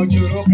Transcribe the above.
Mojuro